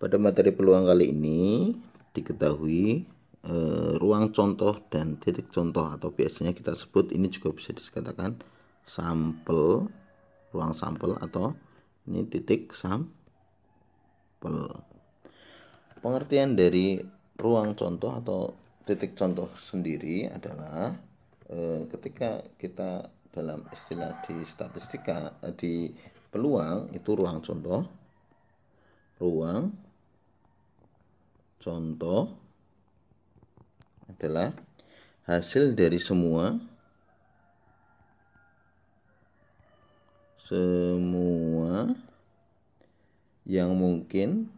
Pada materi peluang kali ini diketahui eh, ruang contoh dan titik contoh atau biasanya kita sebut ini juga bisa dikatakan sampel ruang sampel atau ini titik sampel. Pengertian dari ruang contoh atau titik contoh sendiri adalah eh, ketika kita dalam istilah di statistika eh, di peluang itu ruang contoh ruang contoh adalah hasil dari semua. Semua yang mungkin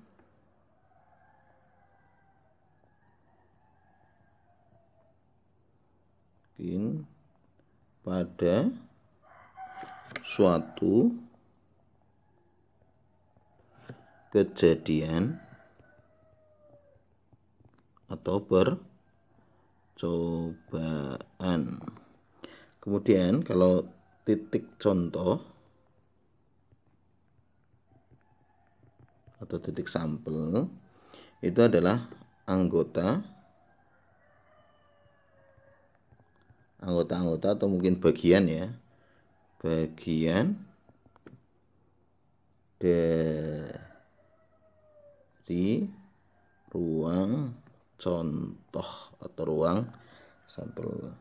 pada suatu kejadian atau percobaan. Kemudian kalau titik contoh atau titik sampel itu adalah anggota anggota-anggota atau mungkin bagian ya bagian dari contoh atau ruang sampel.